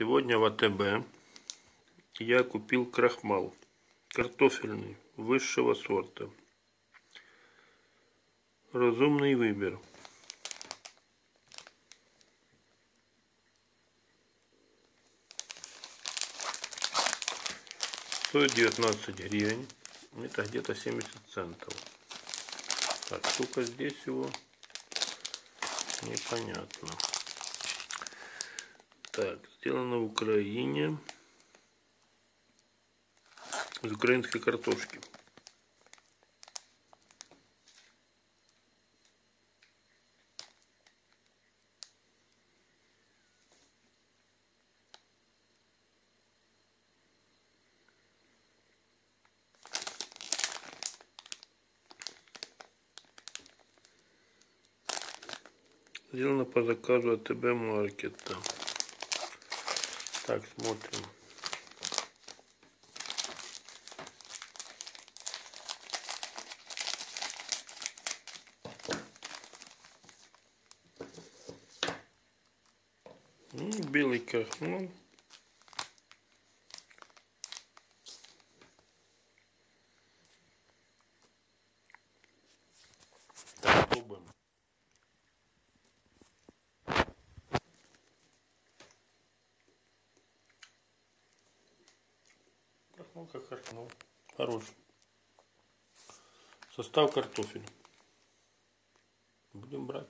Сегодня в АТБ я купил крахмал картофельный высшего сорта. Разумный выбор. Стоит 19 гривен. Это где-то 70 центов. Так, сколько здесь его? Непонятно. Так, сделано в Украине. Из украинской картошки. Сделано по заказу АТБ маркета. Так, смотрим. Ну, белый крахмал. Так, пробуем. Крахмал как крахмал. Хороший. Состав картофеля. Будем брать.